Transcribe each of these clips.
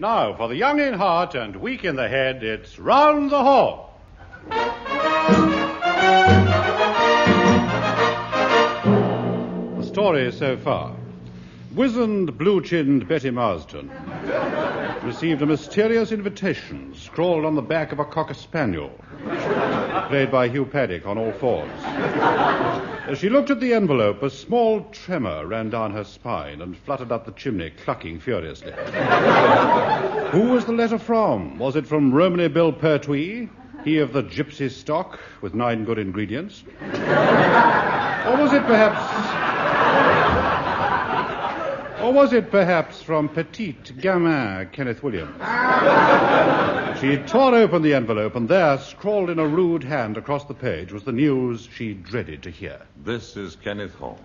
Now, for the young in heart and weak in the head, it's Round the Horne. The story so far. Wizened, blue chinned Betty Marsden received a mysterious invitation scrawled on the back of a cocker spaniel, played by Hugh Paddick on all fours. As she looked at the envelope, a small tremor ran down her spine and fluttered up the chimney, clucking furiously. Who was the letter from? Was it from Romany Bill Pertwee, he of the gypsy stock with nine good ingredients? or was it perhaps. Or was it perhaps from Petite Gamin Kenneth Williams? she tore open the envelope, and there, scrawled in a rude hand across the page, was the news she dreaded to hear. This is Kenneth Horne.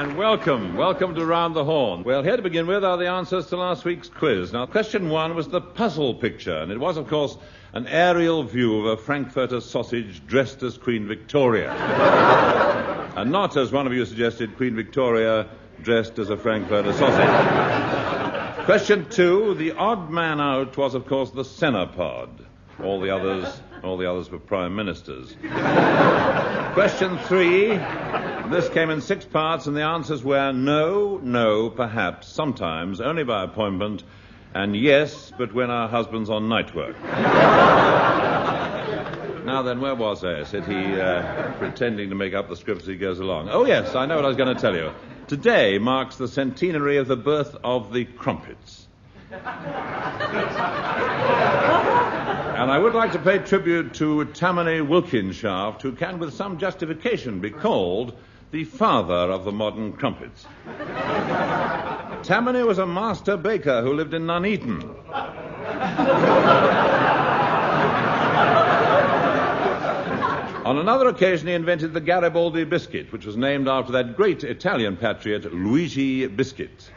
And welcome, welcome to Round the Horne. Well, here to begin with are the answers to last week's quiz. Now, question one was the puzzle picture, and it was, of course, an aerial view of a Frankfurter sausage dressed as Queen Victoria. and not, as one of you suggested, Queen Victoria dressed as a Frankfurter sausage. question two, the odd man out was, of course, the Senapod. All the others, all the others were prime ministers. Question three. This came in six parts, and the answers were no, no, perhaps, sometimes, only by appointment, and yes, but when our husband's on night work. now then, where was I? said he, uh, pretending to make up the script as he goes along. Oh, yes, I know what I was going to tell you. Today marks the centenary of the birth of the crumpets. And I would like to pay tribute to Tammany Wilkinshaft, who can, with some justification, be called the father of the modern crumpets. Tammany was a master baker who lived in Nuneaton. On another occasion, he invented the Garibaldi biscuit, which was named after that great Italian patriot, Luigi Biscuit.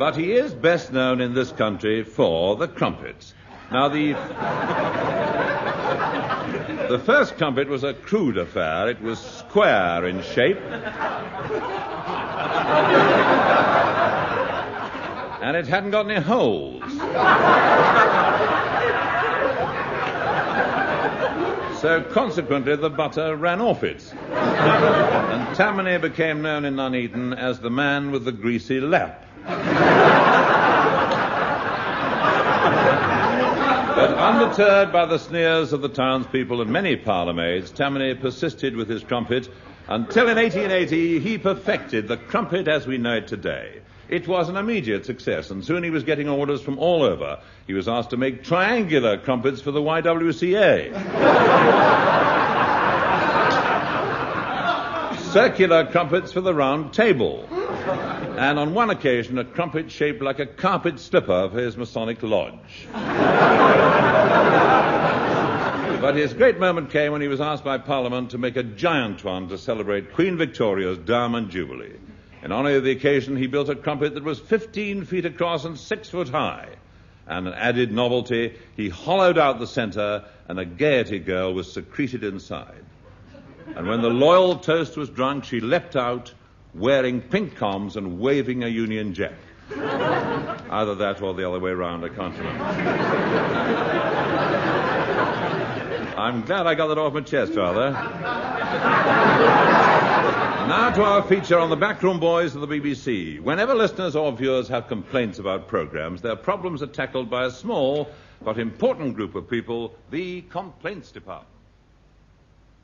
But he is best known in this country for the crumpets. Now, the. The first crumpet was a crude affair. It was square in shape. and it hadn't got any holes. So consequently, the butter ran off it. and Tammany became known in Nuneaton as the man with the greasy lap. But undeterred by the sneers of the townspeople and many parlourmaids, Tammany persisted with his crumpet until in 1880 he perfected the crumpet as we know it today. It was an immediate success, and soon he was getting orders from all over. He was asked to make triangular crumpets for the YWCA. Circular crumpets for the round table and on one occasion a crumpet shaped like a carpet slipper for his Masonic lodge. but his great moment came when he was asked by Parliament to make a giant one to celebrate Queen Victoria's Diamond Jubilee. In honor of the occasion, he built a crumpet that was 15 feet across and 6 foot high. And an added novelty, he hollowed out the center, and a Gaiety girl was secreted inside. And when the loyal toast was drunk, she leapt out wearing pink coms and waving a Union Jack. Either that or the other way around, I can't remember. I'm glad I got that off my chest, rather. now to our feature on the Backroom Boys of the BBC. Whenever listeners or viewers have complaints about programs, their problems are tackled by a small but important group of people, the Complaints Department.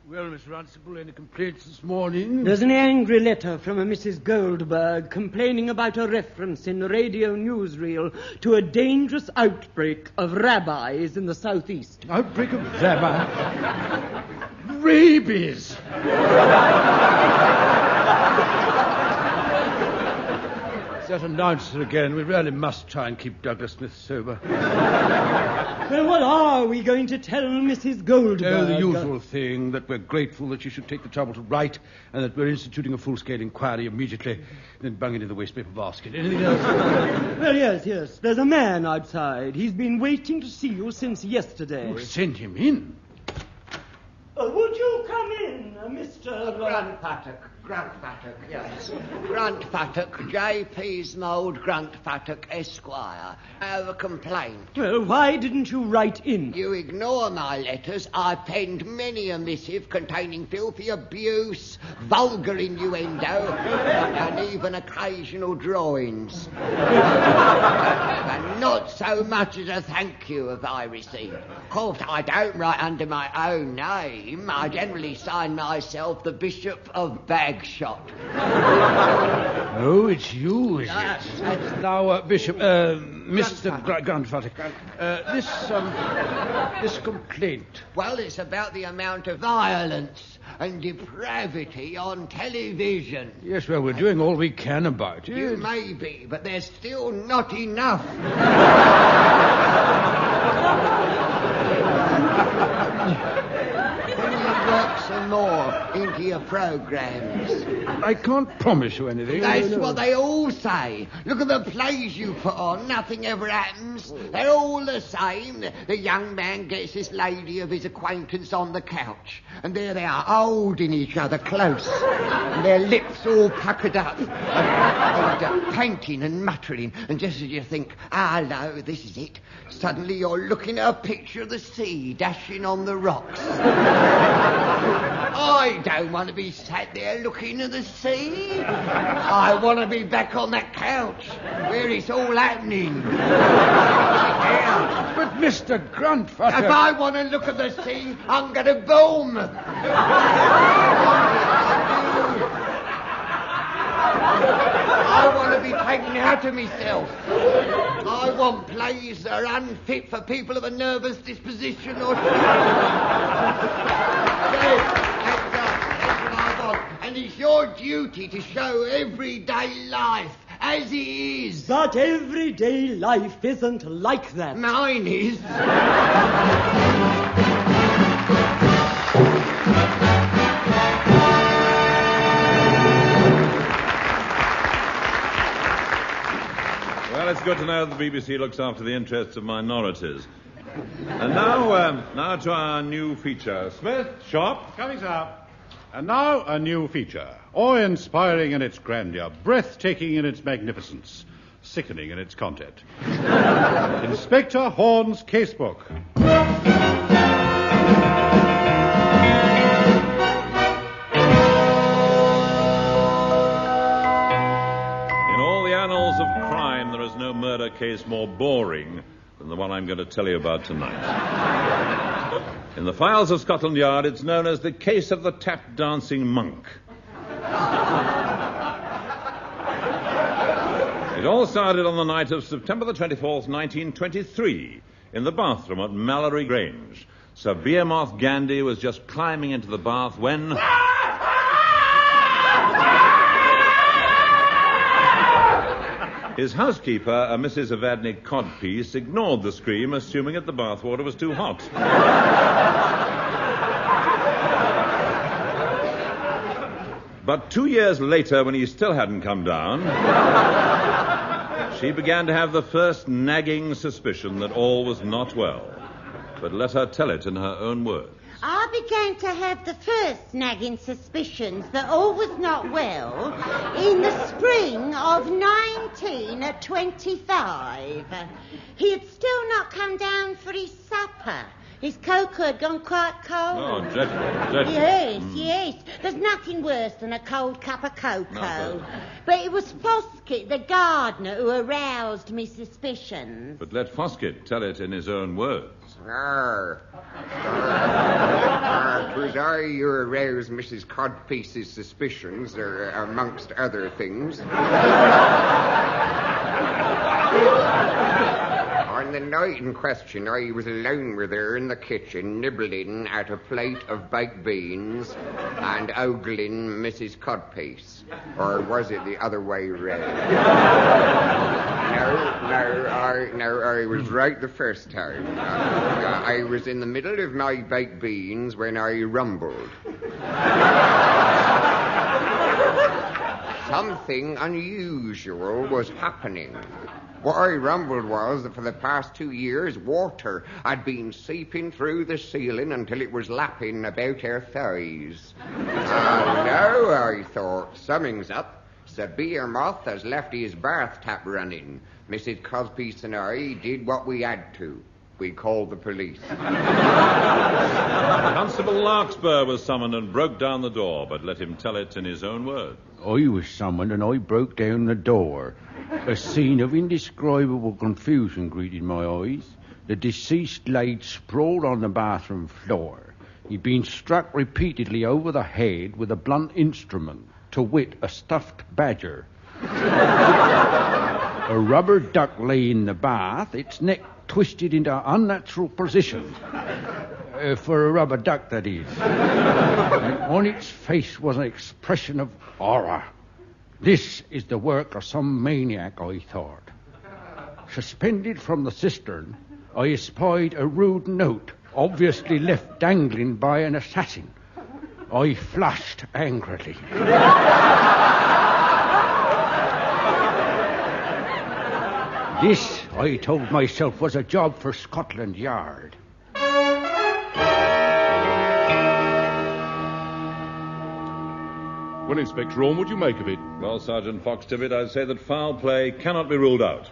Well, Miss Runcible, any complaints this morning? There's an angry letter from a Mrs. Goldberg complaining about a reference in the radio newsreel to a dangerous outbreak of rabbis in the southeast. Outbreak of rabbi? Rabies! That announcer again. We really must try and keep Douglas Smith sober. Well, what are we going to tell Mrs. Goldberg? Oh, the usual thing that we're grateful that she should take the trouble to write and that we're instituting a full scale inquiry immediately, then bung it in the wastepaper basket. Anything else? Well, yes, yes. There's a man outside. He's been waiting to see you since yesterday. Oh, send him in. Uh, would you come in, uh, Mr. Grant Fattock, Gruntfuttock, yes. Grant Fattock, J. Peasemold Grant Fattock, Esquire. I have a complaint. Well, why didn't you write in? You ignore my letters. I penned many a missive containing filthy abuse, vulgar innuendo, and even occasional drawings. and not so much as a thank you have I received. Of course, I don't write under my own name. I generally sign myself the Bishop of Bagshot. Oh, it's you, is it? that's- Now, uh, Bishop, uh, Mr. Gra- Grandfather, uh, this, um, this complaint. Well, it's about the amount of violence and depravity on television. Yes, well, we're doing all we can about it. You may be, but there's still not enough. When you work some more into your programs. I can't promise you anything. That's what they all say. Look at the plays you put on. Nothing ever happens. They're all the same. The young man gets this lady of his acquaintance on the couch. And there they are, holding each other close. And their lips all puckered up. And, and uh, painting and muttering. And just as you think, hello, this is it. Suddenly you're looking at a picture of the sea dashing on the rocks. I don't want to be sat there looking at the sea. I want to be back on that couch where it's all happening. Yeah. But, Mr. Grunt, if I want to look at the sea, I'm going to Bournemouth. I want to be taken out of myself. I want plays that are unfit for people of a nervous disposition or. And it's your duty to show everyday life as it is. But everyday life isn't like that. Mine is. Well, it's good to know that the BBC looks after the interests of minorities. And now, um, now to our new feature. Smith, Shop. Coming, sir. And now a new feature. Awe-inspiring in its grandeur, breathtaking in its magnificence, sickening in its content. Inspector Horne's Casebook. In all the annals of crime, there is no murder case more boring than the one I'm going to tell you about tonight. In the files of Scotland Yard, it's known as the case of the tap dancing monk. It all started on the night of September the 24th, 1923, in the bathroom at Mallory Grange. Sir Behemoth Gandhi was just climbing into the bath when. His housekeeper, a Mrs. Evadne Codpiece, ignored the scream, assuming that the bathwater was too hot. But two years later, when he still hadn't come down, she began to have the first nagging suspicion that all was not well. But let her tell it in her own words. Began to have the first nagging suspicions that all was not well in the spring of 1925. He had still not come down for his supper. His cocoa had gone quite cold. Oh, dreadful, dreadful. Yes, mm. yes. There's nothing worse than a cold cup of cocoa. No, but it was Foskett, the gardener, who aroused me suspicions. But let Foskett tell it in his own words. Arr. Arr. Twas I who aroused Mrs. Codpiece's suspicions, er, amongst other things. On the night in question, I was alone with her in the kitchen, nibbling at a plate of baked beans and ogling Mrs. Codpiece. Or was it the other way round? No, no, I, no, I was right the first time. Uh, I was in the middle of my baked beans when I rumbled. Something unusual was happening. What I rumbled was that for the past two years, water had been seeping through the ceiling until it was lapping about her thighs. Ah, no, I thought, something's up. Sir Beermoth has left his bath tap running. Mrs. Codpiece and I did what we had to. We called the police. Constable Larkspur was summoned and broke down the door, but let him tell it in his own words. I was summoned and I broke down the door. A scene of indescribable confusion greeted my eyes. The deceased laid sprawled on the bathroom floor. He'd been struck repeatedly over the head with a blunt instrument, to wit, a stuffed badger. a rubber duck lay in the bath, its neck twisted into an unnatural position. Uh, for a rubber duck, that is. and on its face was an expression of horror. This is the work of some maniac, I thought. Suspended from the cistern, I espied a rude note, obviously left dangling by an assassin. I flushed angrily. this, I told myself, was a job for Scotland Yard. Well, Inspector Orme, what do you make of it? Well, Sergeant Fox Foxtibbit, I'd say that foul play cannot be ruled out.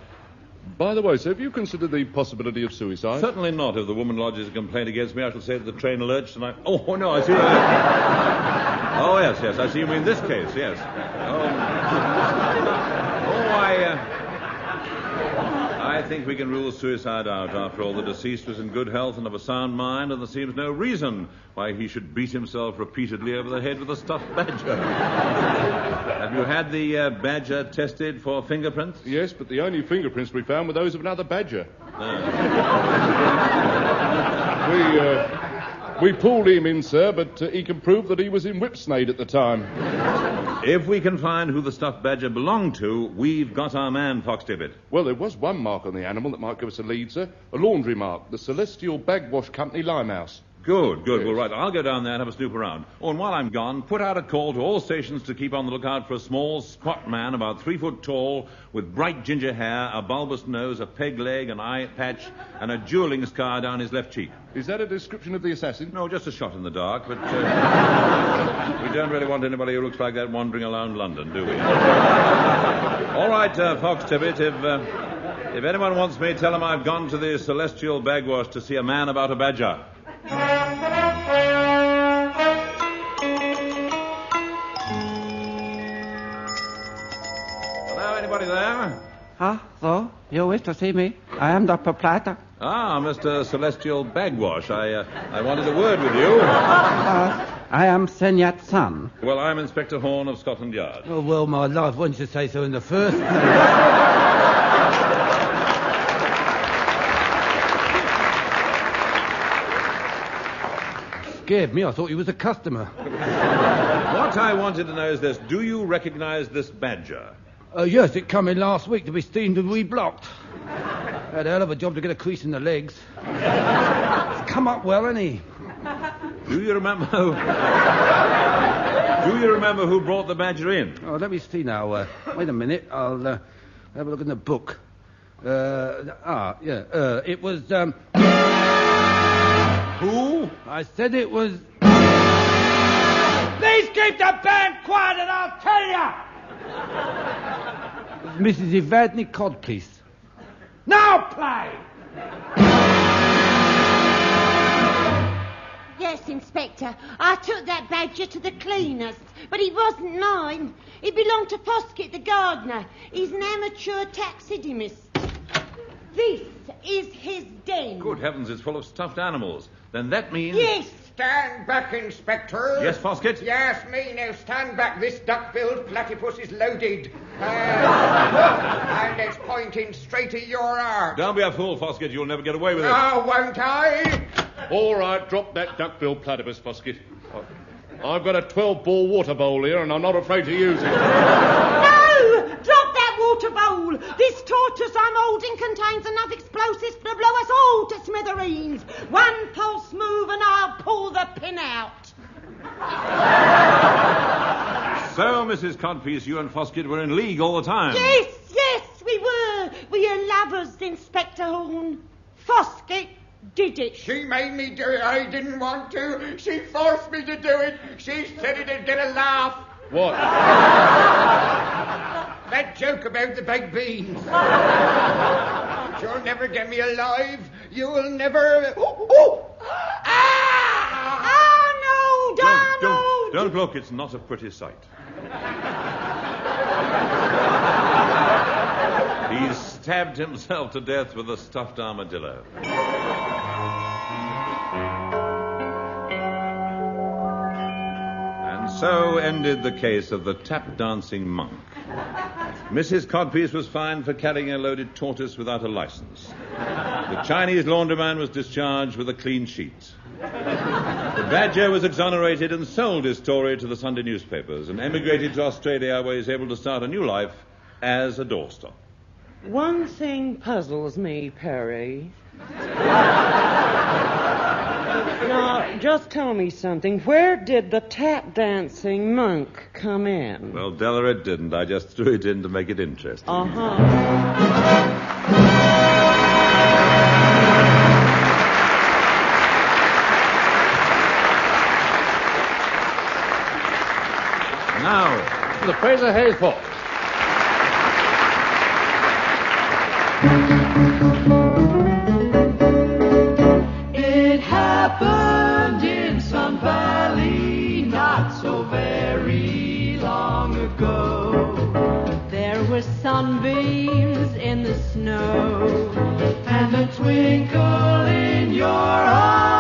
By the way, sir, have you considered the possibility of suicide? Certainly not. If the woman lodges a complaint against me, I shall say that the train lurched and I. Oh, oh, no, I see. Oh, yes, yes, I see you mean this case, yes. Oh, oh I. Uh... I think we can rule suicide out. After all, the deceased was in good health and of a sound mind, and there seems no reason why he should beat himself repeatedly over the head with a stuffed badger. Have you had the uh, badger tested for fingerprints? Yes, but the only fingerprints we found were those of another badger. we, uh, we pulled him in, sir, but uh, he can prove that he was in Whipsnade at the time. If we can find who the stuffed badger belonged to, we've got our man, Fox Foxtibbit. Well, there was one mark on the animal that might give us a lead, sir. A laundry mark, the Celestial Bagwash Company Limehouse. Good, good. Well, right, I'll go down there and have a snoop around. Oh, and while I'm gone, put out a call to all stations to keep on the lookout for a small, squat man about three foot tall, with bright ginger hair, a bulbous nose, a peg leg, an eye patch, and a dueling scar down his left cheek. Is that a description of the assassin? No, just a shot in the dark, but uh, we don't really want anybody who looks like that wandering around London, do we? all right, uh, Foxtibbit, if, uh, if anyone wants me, tell him I've gone to the Celestial Bagwash to see a man about a badger. Hello, anybody there? Huh? So, you wish to see me? I am the proprietor. Ah, Mr. Celestial Bagwash. I, uh, I wanted a word with you. Uh, I am Senyat's son. Well, I'm Inspector Horne of Scotland Yard. Oh, well, my life, why didn't you say so in the first place? Scared me. I thought you was a customer. What I wanted to know is this. Do you recognize this badger? Uh, yes, it come in last week to be steamed and reblocked. Had a hell of a job to get a crease in the legs. It's come up well, hasn't he? Do you remember who... Do you remember who brought the badger in? Oh, let me see now. Uh, wait a minute. I'll uh, have a look in the book. Uh, ah, yeah. Uh, it was. Um... Who? I said it was. Please keep the band quiet, and I'll tell you. Mrs. Evadne Codpiece. Now play. Yes, Inspector. I took that badger to the cleaners, but it wasn't mine. It belonged to Foskett, the gardener. He's an amateur taxidermist. This is his den. Good heavens, it's full of stuffed animals. Then that means. Yes, Stand back, Inspector. Yes, Foskett? Yes, me. Now stand back. This duck-billed platypus is loaded. Uh, and it's pointing straight at your heart. Don't be a fool, Foskett. You'll never get away with it. Oh, won't I? All right, drop that duck-billed platypus, Foskett. I've got a 12-ball water bowl here, and I'm not afraid to use it. No! Drop that water bowl! This tortoise I'm holding contains enough explosives to blow us all to smithereens. One false move and I'll pull the pin out. So, Mrs. Codpiece, you and Foskett were in league all the time. Yes, yes, we were. We are lovers, Inspector Horne. Foskett did it. She made me do it. I didn't want to. She forced me to do it. She said it'd get a laugh. What? That joke about the baked beans. You'll never get me alive. You'll never. Oh, oh. Ah! Oh, no, Don't, Donald! don't, don't look. It's not a pretty sight. he stabbed himself to death with a stuffed armadillo. And so ended the case of the tap dancing monk. Mrs. Codpiece was fined for carrying a loaded tortoise without a license. The Chinese laundryman was discharged with a clean sheet. The Badger was exonerated and sold his story to the Sunday newspapers and emigrated to Australia where he's able to start a new life as a doorstop. One thing puzzles me, Perry. Now, just tell me something. Where did the tap dancing monk come in? Well, Della, it didn't. I just threw it in to make it interesting. Uh huh. Now, The Fraser Hayes Four. Ago. There were sunbeams in the snow. And a twinkle in your eye,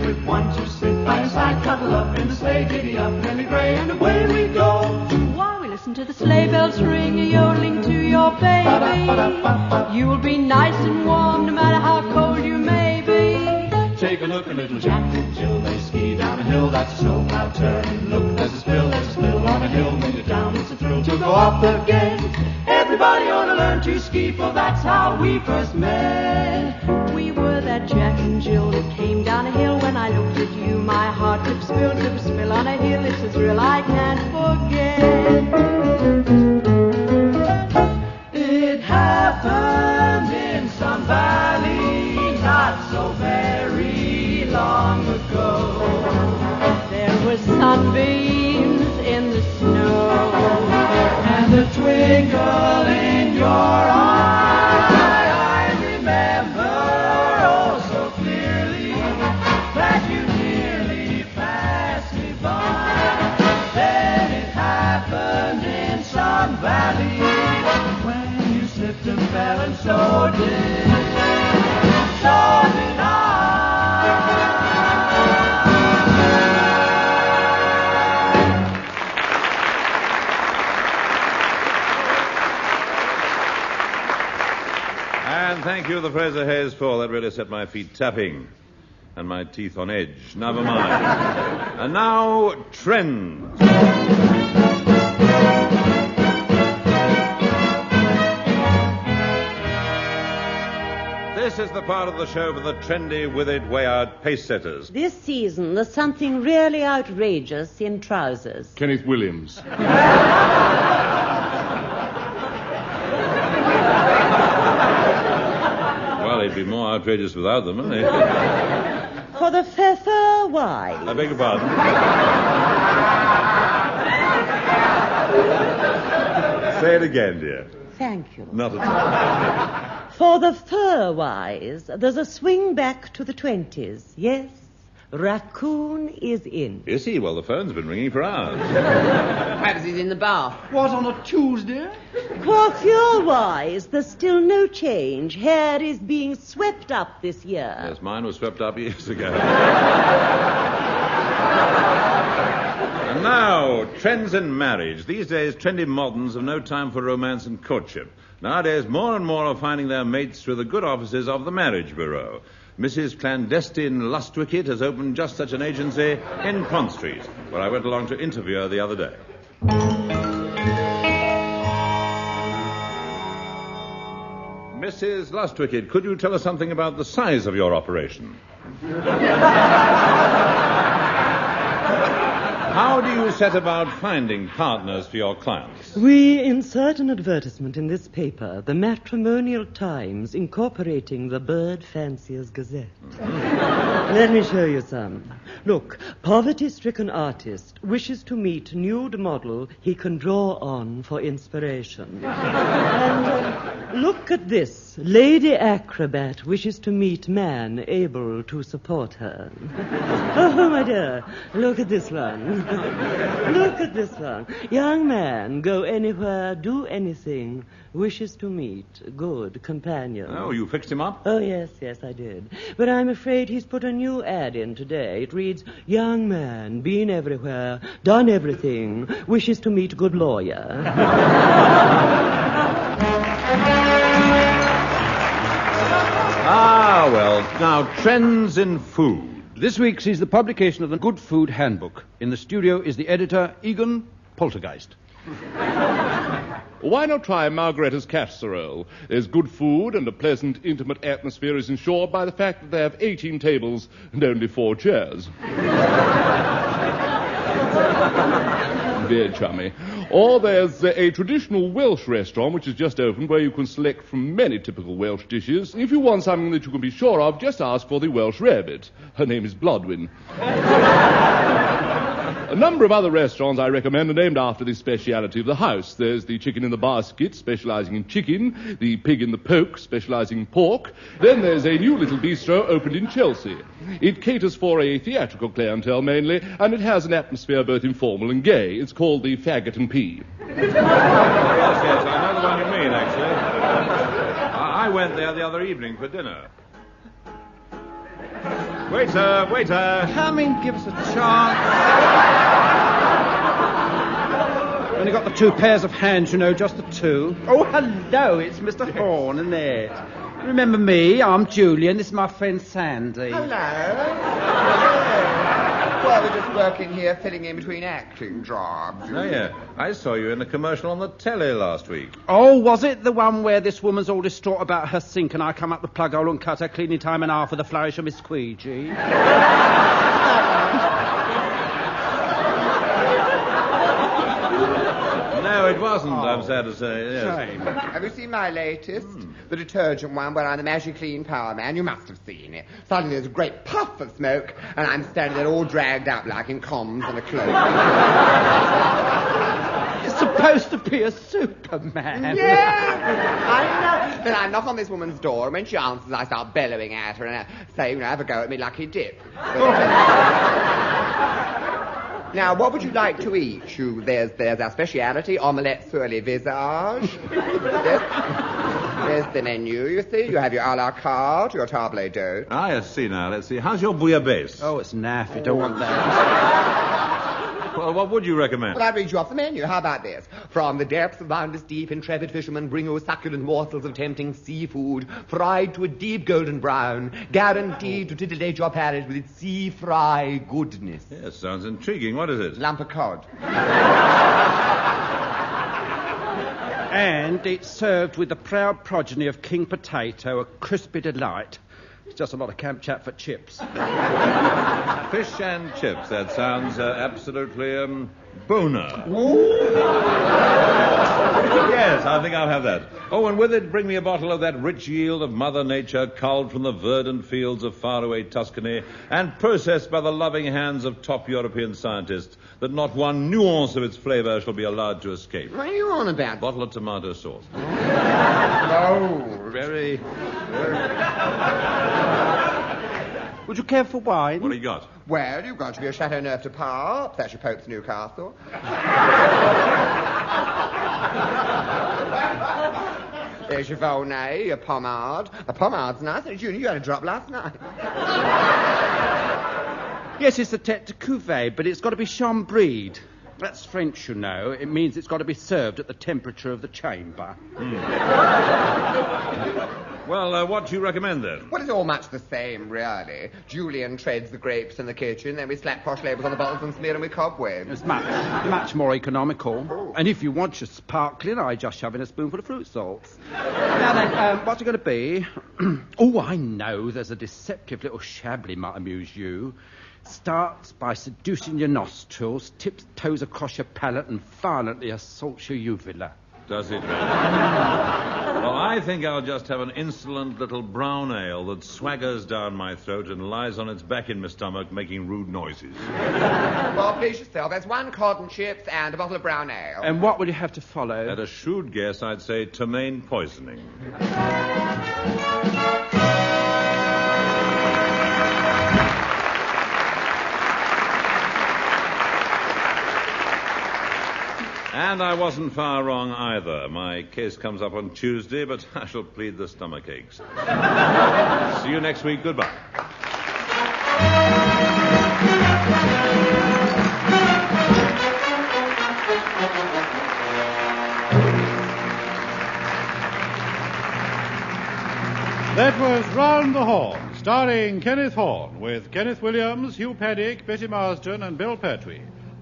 Favorite one, two, sit by your side, cuddle up in the sleigh, giddy up, Nelly Gray, and away we go. While we listen to the sleigh bells ring, a yodeling to your baby. You'll be nice and warm no matter how cold you may be. Take a look at little Jack and Jill. They ski down a hill, that's a snow cloud turn. Look, there's a spill, there's a spill on a hill. When you're down, it's a thrill to go up again. Everybody ought to learn to ski, for that's how we first met. Heart took spill, on a hill. It's a thrill I can't thank you, the Fraser Hayes Four. That really set my feet tapping and my teeth on edge. Never mind. and now, trends. Is the part of the show for the trendy, withered, way-out pace setters. This season, there's something really outrageous in trousers. Kenneth Williams. Well, he'd be more outrageous without them, wouldn't he? For the feather, why? I beg your pardon. Say it again, dear. Thank you. Not at all. For the fur wise, there's a swing back to the 20s. Yes, raccoon is in. Is he? Well, the phone's been ringing for hours. Perhaps he's in the bath. What, on a Tuesday? Coiffure wise, there's still no change. Hair is being swept up this year. Yes, mine was swept up years ago. and now, trends in marriage. These days, trendy moderns have no time for romance and courtship. Nowadays, more and more are finding their mates through the good offices of the Marriage Bureau. Mrs. Clandestine Lustwicket has opened just such an agency in Pont Street, where I went along to interview her the other day. Mrs. Lustwicket, could you tell us something about the size of your operation? How do you set about finding partners for your clients? We insert an advertisement in this paper, the Matrimonial Times, incorporating the Bird Fancier's Gazette. Let me show you some. Look, poverty-stricken artist wishes to meet nude model he can draw on for inspiration. And uh, look at this. Lady acrobat wishes to meet man able to support her. Oh, my dear, look at this one. look at this one. Young man, go anywhere, do anything, wishes to meet good companion. Oh, you fixed him up? Oh, yes, yes, I did. But I'm afraid he's put a new ad in today. It reads, Young man, been everywhere, done everything, wishes to meet good lawyer. Ah, well, now, trends in food. This week sees the publication of the Good Food Handbook. In the studio is the editor, Egon Poltergeist. Why not try Margaretta's casserole? There's good food and a pleasant, intimate atmosphere is ensured by the fact that they have 18 tables and only four chairs. Dear chummy. Or there's uh, a traditional Welsh restaurant which has just opened where you can select from many typical Welsh dishes. If you want something that you can be sure of, just ask for the Welsh rabbit. Her name is Blodwin. A number of other restaurants I recommend are named after this speciality of the house. There's the Chicken in the Basket, specializing in chicken, the Pig in the Poke, specializing in pork. Then there's a new little bistro opened in Chelsea. It caters for a theatrical clientele mainly, and it has an atmosphere both informal and gay. It's called the Faggot and Pea. yes, yes, I know the one you mean, actually. I went there the other evening for dinner. Waiter, waiter. Come in, give us a chance. Only got the two pairs of hands, you know, just the two. Oh, hello, it's Mr. Horne, isn't it? Remember me? I'm Julian. This is my friend Sandy. Well, we're just working here, filling in between acting jobs. Oh, yeah. I saw you in a commercial on the telly last week. Oh, was it the one where this woman's all distraught about her sink and I come up the plug hole and cut her cleaning time in half with a flourish of my squeegee? No, it wasn't, I'm sad to say. Yes. Have you seen my latest? Hmm. The detergent one where I'm the Magic Clean Power Man. You must have seen it. Suddenly there's a great puff of smoke, and I'm standing there all dragged up like in comms and a cloak. It's supposed to be a Superman. Yeah, I know. Then I knock on this woman's door, and when she answers, I start bellowing at her and I say, you know, have a go at me, like lucky dip. now, what would you like to eat? You, there's, there's our speciality, omelette sur les visage. There's, there's the menu, you see. You have your a la carte, your table d'hôte. Ah, yes, see now. Let's see. How's your bouillabaisse? Oh, it's naff. You don't want that. Well, what would you recommend? Well, I'll read you off the menu. How about this? From the depths of boundless deep, intrepid fishermen bring you succulent morsels of tempting seafood, fried to a deep golden brown, guaranteed to titillate your palate with its sea fry goodness. Yes, sounds intriguing. What is it? Lump of cod. And it's served with the proud progeny of King Potato, a crispy delight. It's just a lot of camp chat for chips. Fish and chips. That sounds uh, absolutely um, boner. yes, I think I'll have that. Oh, and with it, bring me a bottle of that rich yield of Mother Nature, culled from the verdant fields of faraway Tuscany, and processed by the loving hands of top European scientists, that not one nuance of its flavor shall be allowed to escape. What are you on about? Bottle of tomato sauce. No. Very. Would you care for wine? What do you got? Well, you've got to be a Chateau Neuf de Pape. That's your Pope's Newcastle. There's your Volnay, your Pommard. A Pommarde's nice. Junior, you had a drop last night. Yes, it's the Tete de Cuvée, but it's got to be Chambreed. That's French, you know. It means it's got to be served at the temperature of the chamber. Hmm. Well, uh, what do you recommend then? Well, it's all much the same, really. Julian treads the grapes in the kitchen, then we slap posh labels on the bottles and smear them with cobwebs. It's much, much more economical. And if you want your sparkling, I just shove in a spoonful of fruit salts. now then, um, what's it going to be? oh, I know. There's a deceptive little Chablis might amuse you. Starts by seducing your nostrils, tiptoes across your palate, and violently assaults your uvula. Does it well, I think I'll just have an insolent little brown ale that swaggers down my throat and lies on its back in my stomach, making rude noises. Well, please yourself. There's one cod and chips and a bottle of brown ale. And what would you have to follow? At a shrewd guess, I'd say ptomaine poisoning. And I wasn't far wrong either. My case comes up on Tuesday, but I shall plead the stomach aches. See you next week. Goodbye. That was Round the Horne, starring Kenneth Horne, with Kenneth Williams, Hugh Paddick, Betty Marsden, and Bill Pertwee.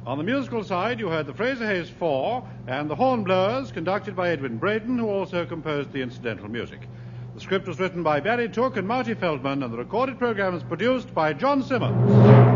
On the musical side, you heard the Fraser Hayes Four and the Hornblowers, conducted by Edwin Braden, who also composed the incidental music. The script was written by Barry Took and Marty Feldman, and the recorded program was produced by John Simmonds.